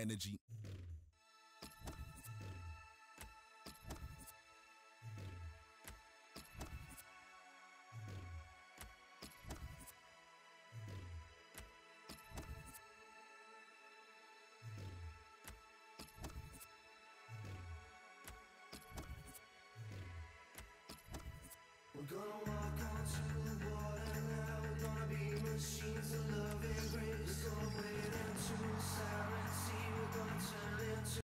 energy. We're gonna walk